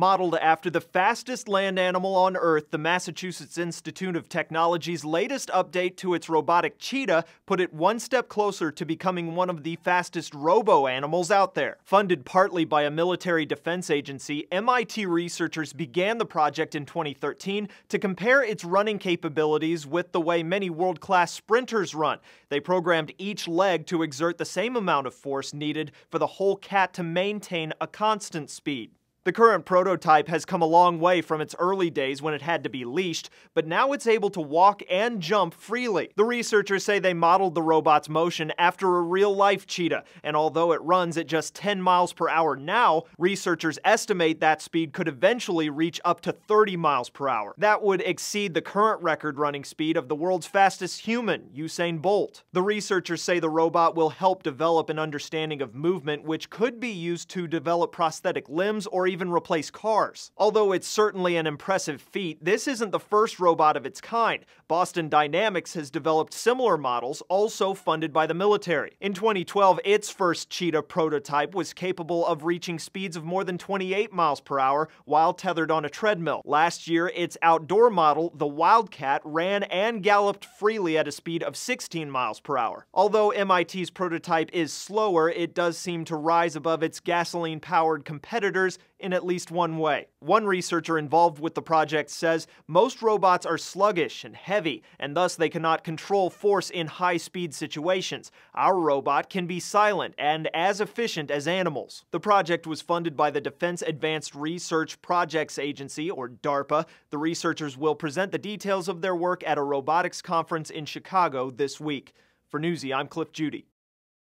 Modeled after the fastest land animal on Earth, the Massachusetts Institute of Technology's latest update to its robotic cheetah put it one step closer to becoming one of the fastest robo animals out there. Funded partly by a military defense agency, MIT researchers began the project in 2013 to compare its running capabilities with the way many world class sprinters run. They programmed each leg to exert the same amount of force needed for the whole cat to maintain a constant speed. The current prototype has come a long way from its early days when it had to be leashed, but now it's able to walk and jump freely. The researchers say they modeled the robot's motion after a real life cheetah, and although it runs at just 10 miles per hour now, researchers estimate that speed could eventually reach up to 30 miles per hour. That would exceed the current record running speed of the world's fastest human, Usain Bolt. The researchers say the robot will help develop an understanding of movement, which could be used to develop prosthetic limbs or even replace cars. Although it's certainly an impressive feat, this isn't the first robot of its kind. Boston Dynamics has developed similar models, also funded by the military. In 2012, its first Cheetah prototype was capable of reaching speeds of more than 28 miles per hour while tethered on a treadmill. Last year, its outdoor model, the Wildcat, ran and galloped freely at a speed of 16 miles per hour. Although MIT's prototype is slower, it does seem to rise above its gasoline-powered competitors in at least one way. One researcher involved with the project says most robots are sluggish and heavy, and thus they cannot control force in high speed situations. Our robot can be silent and as efficient as animals. The project was funded by the Defense Advanced Research Projects Agency, or DARPA. The researchers will present the details of their work at a robotics conference in Chicago this week. For Newsy, I'm Cliff Judy.